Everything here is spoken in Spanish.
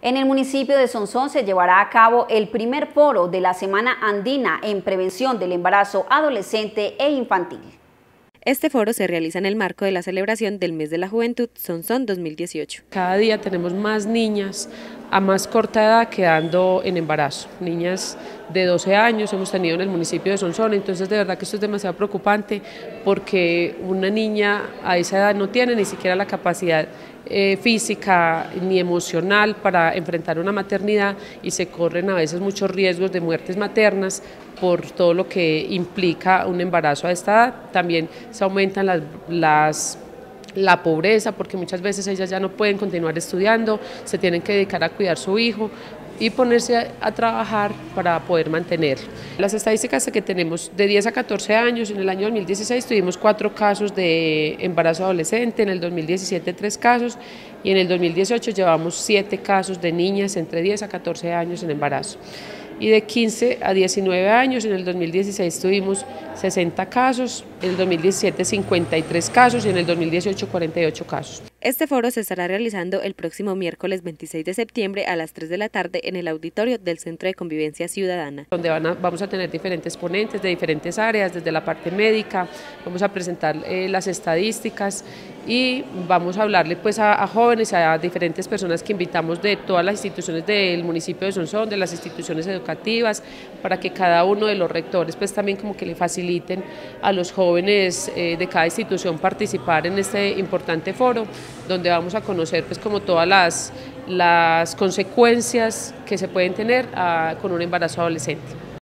En el municipio de Sonsón se llevará a cabo el primer foro de la Semana Andina en Prevención del Embarazo Adolescente e Infantil. Este foro se realiza en el marco de la celebración del Mes de la Juventud Sonsón 2018. Cada día tenemos más niñas a más corta edad quedando en embarazo, niñas de 12 años hemos tenido en el municipio de Sonsón, entonces de verdad que esto es demasiado preocupante porque una niña a esa edad no tiene ni siquiera la capacidad eh, física ni emocional para enfrentar una maternidad y se corren a veces muchos riesgos de muertes maternas por todo lo que implica un embarazo a esta edad. También se aumentan las, las la pobreza, porque muchas veces ellas ya no pueden continuar estudiando, se tienen que dedicar a cuidar su hijo y ponerse a, trabajar para poder mantenerlo. Las estadísticas que tenemos de 10 a 14 años, en el año 2016 tuvimos cuatro casos de embarazo adolescente, en el 2017 tres casos y en el 2018 llevamos siete casos de niñas entre 10 a 14 años en embarazo y de 15 a 19 años. En el 2016 tuvimos 60 casos, en el 2017 53 casos y en el 2018 48 casos. Este foro se estará realizando el próximo miércoles 26 de septiembre a las 3 de la tarde en el auditorio del Centro de Convivencia Ciudadana. Donde vamos a tener diferentes ponentes de diferentes áreas, desde la parte médica, vamos a presentar eh, las estadísticas y vamos a hablarle pues a, a, jóvenes, a diferentes personas que invitamos de todas las instituciones del municipio de Sonsón, de las instituciones educativas, para que cada uno de los rectores pues también como que le faciliten a los jóvenes eh, de cada institución participar en este importante foro, donde vamos a conocer pues como todas las, las consecuencias que se pueden tener ah, con un embarazo adolescente.